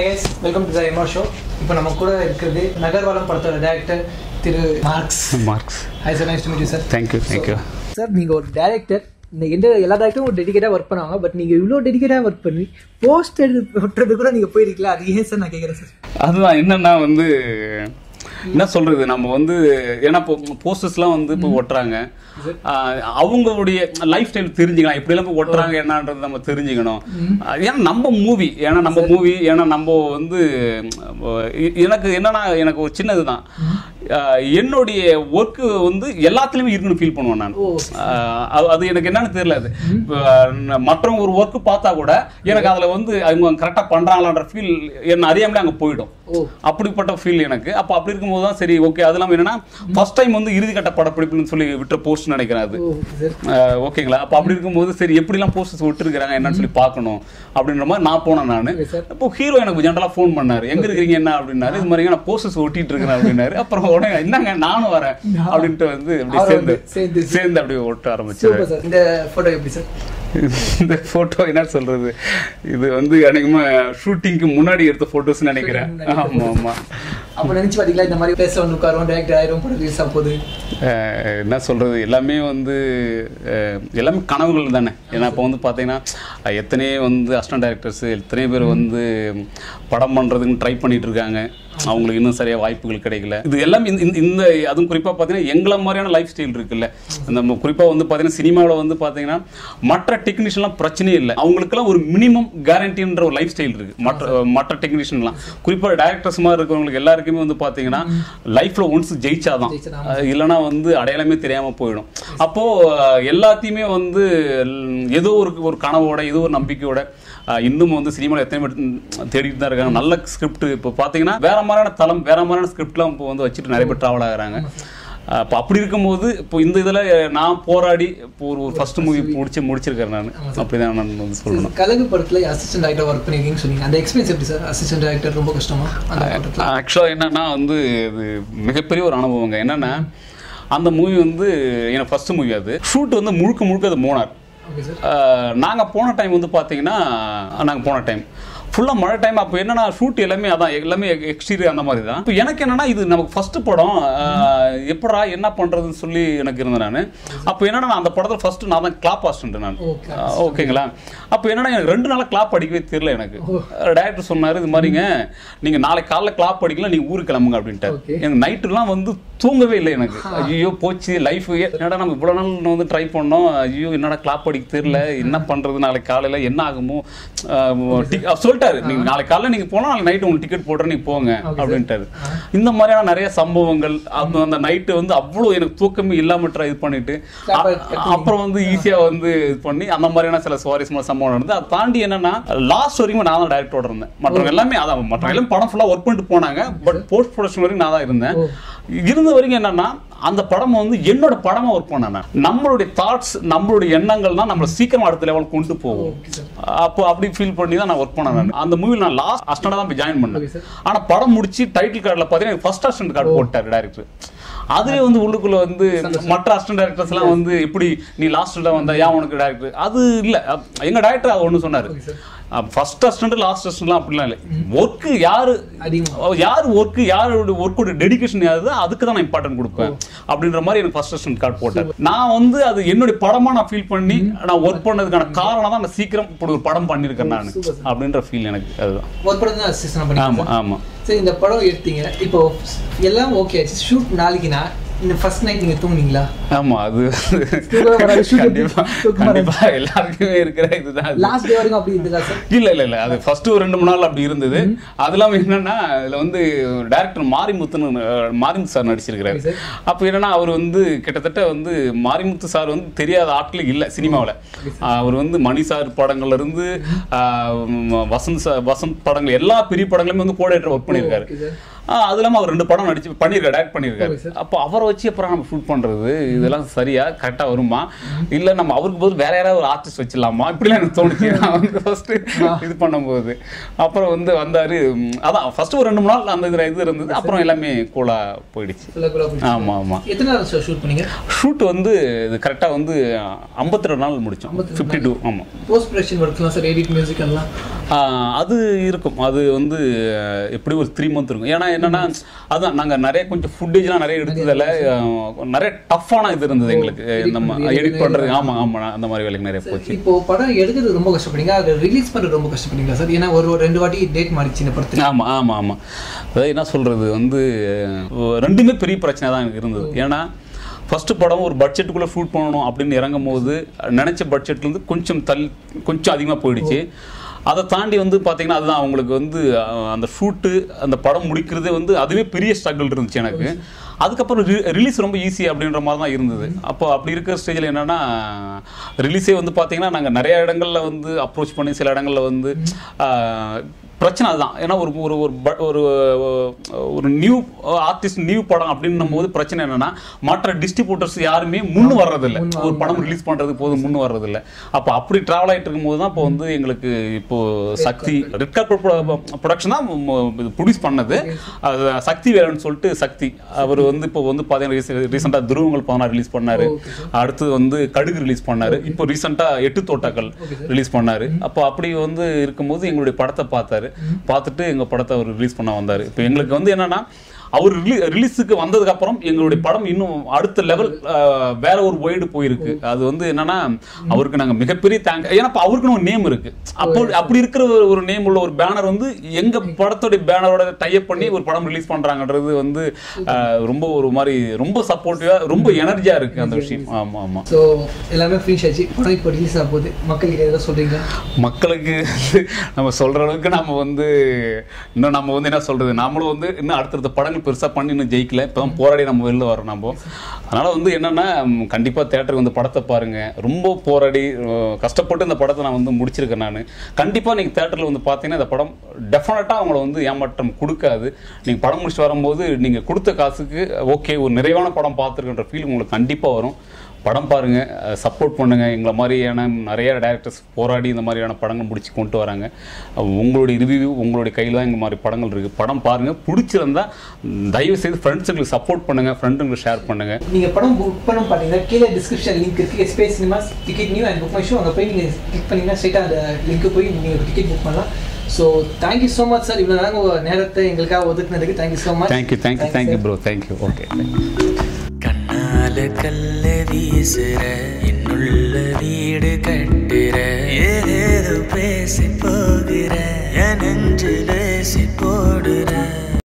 Hi guys welcome to the MR show இப்போ நம்ம கூட இருக்கிறது நகர்வாலம் படத்தோட director Thiru Marx. Marx. Hi sir nice to meet you sir thank you thank you sir நீங்கள் ஒரு director இந்த எந்த எல்லா டேரக்டரும் ஒரு டெடிக்கேட்டாக ஒர்க் பண்ணுவாங்க பட் நீங்கள் இவ்வளோ டெடிக்கேட்டாக ஒர்க் பண்ணி போஸ்ட் எடுத்து ஒட்டுறது கூட நீங்கள் போயிருக்கீங்களா? அது ஏன் சார் நான் கேட்குறேன் சார் அதுதான் என்னன்னா வந்து என்ன சொல்றது நம்ம வந்து ஏன்னா இப்போ போஸ்டர்ஸ்லாம் வந்து இப்போ ஒட்டுறாங்க. அவங்களுடைய லைஃப் ஸ்டைல் தெரிஞ்சுக்கலாம். எப்படிலாம் போய் ஒட்டுறாங்க என்னன்றது நம்ம தெரிஞ்சுக்கணும். ஏன்னா நம்ம மூவி ஏன்னா நம்ம மூவி ஏன்னா நம்ம வந்து எனக்கு என்னன்னா எனக்கு ஒரு சின்னதுதான். ஆஹ் என்னுடைய ஒர்க்கு வந்து எல்லாத்துலயுமே இருக்குன்னு ஃபீல் பண்ணுவேன் நான். அது- எனக்கு என்னன்னு தெரியல அது. மற்றவங்க ஒரு ஒர்க் பார்த்தா கூட எனக்கு அதுல வந்து அவங்க கரெக்டா பண்றாங்களான்ற ஃபீல் என்ன அறியாமலே அங்க போயிடும். அப்படிப்பட்ட ஃபீல் எனக்கு. அப்போ அப்படி இருக்கும்போது தான் சரி ஓகே அது இல்லாமல் என்னன்னா ஃபர்ஸ்ட் டைம் வந்து இறுதிக்கட்ட படப்பிடிப்புன்னு சொல்லி விட்ட போஸ்ட் நினைக்கிறேன் அது. அஹ் ஓகேங்களா அப்போ அப்படி இருக்கும்போது சரி எப்படிலாம் போஸ்டர்ஸ் விட்டுருக்காங்க என்னன்னு சொல்லி பார்க்கணும் அப்படின்ற மாதிரி நான் போனேன் நான். இப்போ ஹீரோ எனக்கு ஜென்ரலாக ஃபோன் பண்ணாரு. எங்க இருக்கிறீங்க என்ன அப்படின்னாரு. இது மாதிரி நான் போஸ்டர்ஸ் ஒட்டிட்டு இருக்கிறேன் அப்படின்னாரு. அப்புறம் உடனே என்னங்க நானும் வரேன் அப்படின்ட்டு வந்து அப்படி சேர்ந்து சேர்ந்து ஆரம்பிச்சாரு. Super sir. இந்த ஃபோட்டோ எப்படி சார்? இந்த போட்டோ என்ன சொல்றது? இது வந்து அநேகமா ஷூட்டிங்க்கு முன்னாடி எடுத்த போட்டோஸ் நினைக்கிறேன். ஆமா ஆமா. அப்போ நினச்சி பார்த்தீங்களா இந்த மாதிரி பேச வந்து உட்காரும் டேரக்டர் ஆயிரும் படம் ரிலீஸ் போகுது என்ன சொல்றது? எல்லாமே வந்து எல்லாமே கனவுகள் தானே. ஏன்னா இப்போ வந்து பார்த்தீங்கன்னா எத்தனையோ வந்து அசிஸ்டன்ட் டைரக்டர்ஸ் எத்தனையோ பேர் வந்து படம் பண்ணுறதுக்கு ட்ரை பண்ணிட்டு இருக்காங்க. அவங்களுக்கு இன்னும் சரியா வாய்ப்புகள் கிடைக்கல. இது எல்லாமே இந்த- அதுவும் குறிப்பாக பார்த்தீங்கன்னா எங்களை மாதிரியான லைஃப் ஸ்டைல் இருக்குல்ல நம்ம குறிப்பாக வந்து பார்த்தீங்கன்னா சினிமாவில் வந்து பார்த்தீங்கன்னா மற்ற டெக்னீஷியன்லாம் பிரச்சனையே இல்லை. அவங்களுக்குலாம் ஒரு மினிமம் கேரண்டின்ற ஒரு லைஃப் ஸ்டைல் இருக்கு. மற்ற மற்ற டெக்னீஷியன்லாம் குறிப்பாக டேரக்டர்ஸ் மாதிரி இருக்கிறவங்களுக்கு எல்லாருக்குமே வந்து பார்த்தீங்கன்னா லைஃப்ல ஒன்ஸ் ஜெயிச்சாதான். இல்லைன்னா வந்து அடையாளமே தெரியாம போயிடும். அப்போ அஹ், எல்லாத்தையுமே வந்து ஏதோ ஒரு ஒரு கனவோட ஏதோ ஒரு நம்பிக்கையோட இன்னும் வந்து சினிமாவில் எத்தனை பேர் தேடிட்டு தான் இருக்காங்க. நல்ல ஸ்கிரிப்ட் இப்போ பார்த்தீங்கன்னா வேற மாதிரியான தளம் வேற மாதிரியான ஸ்கிரிப்ட்லாம் இப்போ வந்து வச்சுட்டு நிறைய பேர் ட்ராவல் ஆகுறாங்க. அப்போ அப்படி இருக்கும்போது இப்போ இந்த இதில் நான் போராடி இப்போ ஒரு ஃபர்ஸ்ட் மூவி முடிச்சு முடிச்சிருக்கேன் நான். அப்படிதான் நான் வந்து சொல்லணும். கலகு படத்துல அசிஸ்டன்ட் டைரக்டர் ஒர்க் பண்ணிருக்கீங்கன்னு சொன்னீங்க. அந்த எக்ஸ்பீரியன்ஸ் எப்படி சார் அசிஸ்டன்ட் டைரக்டர் ரொம்ப கஷ்டமா? ஆக்சுவலாக என்னன்னா வந்து இது மிகப்பெரிய ஒரு அனுபவங்க. என்னன்னா அந்த மூவி வந்து எனக்கு ஃபர்ஸ்ட் மூவி அது. ஷூட் வந்து முழுக்க முழுக்க அது சார் நாங்கள் போன டைம் வந்து பார்த்தீங்கன்னா நாங்கள் போன டைம் ஃபுல்லாக மழை டைம் அப்போ என்னன்னா ஷூட் எல்லாமே அதான் எல்லாமே எக்ஸ்டீரியர் அந்த மாதிரி தான் இப்போ எனக்கு என்னன்னா இது நமக்கு ஃபர்ஸ்ட் படம் எப்படா என்ன பண்ணுறதுன்னு சொல்லி எனக்கு இருந்தேன் நான். அப்போ என்னன்னா அந்த படத்தில் ஃபர்ஸ்ட் நான் தான் கிளாப் ஆஸ்டன்ட் நான். ஓகேங்களா? அப்போ என்னன்னா எனக்கு ரெண்டு நாளாக கிளாப் அடிக்கவே தெரியல எனக்கு. டேரக்டர் சொன்னார் இது மாதிரிங்க நீங்கள் நாளைக்கு காலைல கிளாப் அடிக்கலாம் நீங்கள் ஊருக்கு கிளம்புங்க அப்படின்ட்டு. எனக்கு நைட்டுலாம் வந்து தூங்கவே இல்லை எனக்கு. ஐயோ போச்சு லைஃப் என்னடா நம்ம இவ்வளோ நாள் வந்து ட்ரை பண்ணோம். ஐயோ என்னடா கிளாப் அடிக்க தெரியல என்ன பண்ணுறது நாளைக்கு காலையில் என்ன ஆகுமோ ஆஹ் டி- அவர் சொல்லிட்டாரு. நீங்கள் நாளைக்கு காலையில் நீங்கள் போனால் நாளைக்கு நைட்டு உங்களுக்கு டிக்கெட் போடுறேன் நீங்கள் போங்க அப்படின்ட்டாரு. இந்த மாதிரியான நிறைய சம்பவங்கள் அந்த அந்த நைட்டு வந்து அவ்வளோ எனக்கு தூக்கமே இல்லாமல் ட்ரை இது பண்ணிட்டு அப்புறம் வந்து ஈஸியாக வந்து இது பண்ணி அந்த மாதிரியான சில சுவாரஸ்யமான சம்பவம் நடந்து அதை தாண்டி என்னன்னா லாஸ்ட் வரைக்கும் நான் தான் டைரக்டரோட இருந்தேன். மற்றவங்க எல்லாமே அதான் மற்றவங்க எல்லாம் படம் ஃபுல்லாக ஒர்க் பண்ணிட்டு போனாங்க. பட் போஸ்ட் ப்ரொடக்ஷன் வரைக்கும் நான் தான் இருந்தேன். இருந்த வரைக்கும் என்னன்னா அந்த படம் வந்து என்னோட படமா ஒர்க் பண்ணேன். நம்மளுடைய தாட்ஸ் நம்மளுடைய எண்ணங்கள் தான் நம்மளை சீக்கிரம் அடுத்த லெவல் கொண்டு போகும். அப்போ அப்படி ஃபீல் பண்ணி தான் நான் ஒர்க் பண்ணேன் அந்த மூவில நான் லாஸ்ட் அஸ்டண்டா தான் போய் ஜாயின் பண்ணேன். Sir. ஆனா படம் முடிச்சு டைட்டில் கார்டில் பார்த்தீங்கன்னா ஃபர்ஸ்ட் அசிஸ்டன்ட் கார்டு போட்டார் டேரக்டர் அதுவே வந்து உள்ளுக்குள்ள வந்து மற்ற அசிஸ்டன்ட் டேரக்டர்ஸ் எல்லாம் வந்து எப்படி நீ லாஸ்ட்ல வந்த ஏன் உனக்கு டேரக்டர் அது இல்ல. எங்க டேரக்டர் அது ஒண்ணு சொன்னாரு. ஃபர்ஸ்ட் அசிஸ்டன்ட் லாஸ்ட் அசிஸ்டன்ட்லாம் அப்படிலாம் இல்லை. ஒர்க்கு யாரு யார் ஒர்க்கு யாரோட ஒர்க்கோட டெடிகேஷன் யாரு அதுக்கு தான் நான் இம்பார்ட்டன்ட் கொடுப்பேன். அப்படின்ற மாதிரி எனக்கு ஃபர்ஸ்ட் அசிஸ்டன்ட் கார்டு போட்டார் நான் வந்து அது என்னுடைய படமா நான் ஃபீல் பண்ணி நான் ஒர்க் பண்ணதுக்கான காரணம் தான் நான் சீக்கிரம் இப்படி ஒரு படம் பண்ணியிருக்கேன் நான். அப்படின்ற ஃபீல் எனக்கு அதுதான். ஒர்க் படம் தான் அசிஸ்டன்ட் பண்ணி ஆமா ஆமா. சரி இந்த படம் எடுத்தீங்க. இப்போ எல்லாம் ஓகே ஷூட் நாளைக்குனா இந்த ஃபர்ஸ்ட் நைட் நீங்க தூங்குனீங்களா? ஆமா அது shoot கண்டிப்பா எல்லாருக்குமே இருக்கிற இதுதான் அது. லாஸ்ட் டே வரைக்கும் அப்படி இருந்ததா சார் இல்ல இல்ல இல்ல அது ஃபர்ஸ்ட் ஒரு ரெண்டு மூணு நாள் அப்படி இருந்தது. அது இல்லாம என்னன்னா இதுல வந்து டேரக்டர் மாரிமுத்துன்னு மாரிமுத்து சார் நடிச்சிருக்கிறாரு. அப்ப என்னன்னா அவர் வந்து கிட்டத்தட்ட வந்து மாரிமுத்து சார் வந்து தெரியாத ஆட்கள் இல்ல சினிமாவுல. அவர் வந்து மணி சார் படங்கள்ல இருந்து வசந்த் சார் வசந்த் படங்கள் எல்லா பெரிய படங்களுமே வந்து கோடேட்டர் ஒர்க் பண்ணியிருக்காரு. அது இல்லாம அவர் ரெண்டு படம் நடிச்சு பண்ணியிருக்காரு டேரக்ட் பண்ணியிருக்காரு. அப்போ அவரை வச்சு அப்புறம் நம்ம ஷூட் பண்றது? இதெல்லாம் சரியா கரெக்டா வருமா? இல்ல நம்ம அவருக்கு பதில் வேற யாராவது ஒரு ஆர்டிஸ்ட் வச்சிடலாமா? இப்படிலாம் எனக்கு தோணுச்சு. நான் வந்து ஃபர்ஸ்ட் இது பண்ணும்போது. அப்புறம் வந்து வந்தாரு அதான் ஃபர்ஸ்ட் ஒரு ரெண்டு மூணு நாள் அந்த இதுல இது இருந்தது. அப்புறம் எல்லாமே கூலா போயிடுச்சு. ஃபுல்லாக கூட போயிடுச்சு. ஆமா ஆமா. எத்தனை ஷூட் பண்ணீங்க? ஷூட் வந்து இது கரெக்டா வந்து ஐம்பத்தி ரெண்டு நாள் முடிச்சோம். ஃபிஃப்டி டூ ஆமா. போஸ்ட் ப்ரொடக்ஷன் ஒர்க்லாம் சார் எடிட் மியூசிக் எல்லாம். அது இருக்கும். அது வந்து எப்படி ஒரு த்ரீ மந்த் இருக்கும். ஏன்னா என்னன்னா அதான் நாங்கள் நிறைய கொஞ்சம் ஃபுட்டேஜ்லாம் நிறைய எடுத்ததில் நிறைய டஃப்பான இது இருந்தது எங்களுக்கு. நம்ம எடிட் பண்ணுறது ஆமாம் ஆமாம் அந்த மாதிரி வேலைக்கு நிறைய போச்சு. இப்போ படம் எடுக்கிறது ரொம்ப கஷ்டப்படுங்க அதை ரிலீஸ் பண்றது ரொம்ப கஷ்டப்படுங்களா சார்? ஏன்னா ஒரு ஒரு ரெண்டு வாட்டி டேட் மாறிச்சு இந்த படத்துக்கு. ஆமா ஆமா ஆமா. அதாவது என்ன சொல்றது வந்து ரெண்டுமே பெரிய பிரச்சனை தான் எனக்கு இருந்தது ஏன்னா ஃபர்ஸ்ட் படம் ஒரு பட்ஜெட்டுக்குள்ள ஷூட் பண்ணணும் அப்படின்னு இறங்கும் போது நினைச்ச பட்ஜெட்ல இருந்து கொஞ்சம் தள்ளி கொஞ்சம் அதிகமா போயிடுச்சு. அதை தாண்டி வந்து பார்த்தீங்கன்னா அதுதான் அவங்களுக்கு வந்து அந்த ஷூட்டு அந்த படம் முடிக்கிறதே வந்து அதுவே பெரிய ஸ்ட்ரகிள் இருந்துச்சு எனக்கு. அதுக்கப்புறம் ரிலீஸ் ரொம்ப ஈஸி அப்படின்ற மாதிரி தான் இருந்தது. அப்போ அப்படி இருக்கிற ஸ்டேஜில் என்னன்னா ரிலீஸே வந்து பார்த்தீங்கன்னா நாங்கள் நிறைய இடங்களில் வந்து அப்ரோச் பண்ணி சில இடங்களில் வந்து பிரச்சனை அதுதான். ஏன்னா ஒரு ஒரு ஒரு ஒரு ஒரு நியூ ஆர்டிஸ்ட் நியூ படம் அப்படின்னும் போது பிரச்சனை என்னன்னா மற்ற டிஸ்ட்ரிபியூட்டர்ஸ் யாருமே முன்னு வர்றதில்ல. ஒரு படம் ரிலீஸ் பண்றதுக்கு போது முன்னு வர்றதில்ல. அப்போ அப்படி டிராவல் ஆயிட்டு இருக்கும்போது தான் இப்போ வந்து எங்களுக்கு இப்போ சக்தி ரெட் கார்பெட் ப்ரொடக்ஷன் தான் ப்ரொடியூஸ் பண்ணது. அது சக்தி வேலன்னு சொல்லிட்டு சக்தி. அவர் வந்து இப்போ வந்து பார்த்தீங்கன்னா ரீசெண்டாக துருவங்கள் பதினாறு ரிலீஸ் பண்ணாரு. அடுத்து வந்து கடுகு ரிலீஸ் பண்ணாரு. இப்போ ரீசெண்டாக எட்டு தோட்டாக்கள் ரிலீஸ் பண்ணாரு. அப்போ அப்படி வந்து இருக்கும்போது எங்களுடைய படத்தை பார்த்தாரு. பார்த்துட்டு எங்க படத்தை அவர் ரிலீஸ் பண்ண வந்தார். இப்போ எங்களுக்கு வந்து என்னன்னா அவர் ரிலீஸுக்கு வந்ததுக்கு அப்புறம் எங்களுடைய படம் இன்னும் அடுத்த லெவல் வேற ஒரு வைடு போயிருக்கு. அது வந்து என்னன்னா அவருக்கு நாங்க மிகப்பெரிய தேங்க் ஏன்னா அவருக்குன்னு ஒரு நேம் இருக்கு. அப்போ அப்படி இருக்கிற ஒரு- நேம் உள்ள ஒரு பேனர் வந்து எங்க படத்தோட பேனரோட டைப் பண்ணி ஒரு படம் ரிலீஸ் பண்றாங்கன்றது வந்து ரொம்ப ஒரு மாதிரி ரொம்ப சப்போர்ட்டிவா ரொம்ப எனர்ஜியா இருக்கு அந்த விஷயம். ஆமா ஆமா. ஸோ எல்லாமே ஃபினிஷ் ஆச்சு. படம் இப்போ ரிலீஸ் ஆக போகுது. மக்களுக்கு எதாவது சொல்றீங்களா? மக்களுக்கு நம்ம சொல்ற அளவுக்கு நம்ம வந்து இன்னும் நம்ம வந்து என்ன சொல்றது? நாமளும் வந்து இன்னும் அடுத்தடுத்த படங்கள் பெருசாக பண்ணி இன்னும் ஜெயிக்கல. இப்பதான் போராடி நம்ம வெளில வரோம் நம்ம. அதனால் வந்து என்னென்னா கண்டிப்பாக தேட்டருக்கு வந்து படத்தை பாருங்கள் ரொம்ப போராடி கஷ்டப்பட்டு இந்த படத்தை நான் வந்து முடிச்சிருக்கேன் நான். கண்டிப்பாக நீங்கள் தேட்டரில் வந்து பார்த்தீங்கன்னா இந்த படம் டெஃபினட்டாக அவங்கள வந்து ஏமாற்றம் கொடுக்காது. நீங்கள் படம் முடிச்சுட்டு வரும்போது நீங்கள் கொடுத்த காசுக்கு ஓகே ஒரு நிறைவான படம் பார்த்துருக்கின்ற ஃபீல் உங்களுக்கு கண்டிப்பாக வரும். படம் பாருங்க சப்போர்ட் பண்ணுங்க. எங்களை மாதிரியான நிறைய டேரக்டர்ஸ் போராடி இந்த மாதிரியான படங்கள் முடிச்சு கொண்டு வராங்க. உங்களுடைய ரிவ்யூ உங்களுடைய கையில் தான் இந்த மாதிரி படங்கள் இருக்கு. படம் பாருங்க. பிடிச்சிருந்தா தயவு செய்து ஃப்ரெண்ட்ஸுங்களுக்கு சப்போர்ட் பண்ணுங்க. ஃப்ரெண்டுங்களுக்கு ஷேர் பண்ணுங்க. நீங்க படம் புக் பண்ண பார்த்தீங்கன்னா கீழே டிஸ்கிரிப்ஷன் லிங்க் இருக்கு. எஸ்பேஸ் cinemas ticket new and book my show அங்கே போய் நீங்க கிளிக் பண்ணீங்கன்னா ஸ்ட்ரைட்டாக அந்த லிங்க் போய் நீங்க டிக்கெட் புக் பண்ணலாம். So thank you so much sir இவ்வளோ நேரம் நேரத்தை எங்களுக்காக ஒதுக்குனதுக்கு thank you so much thank you thank you thank you bro thank you okay கண்ணால கல்ல வீசுற என்னுள்ள வீடு கட்டுற. ஏதேதோ பேசி போகிற என் நெஞ்சு பேசி போடுற.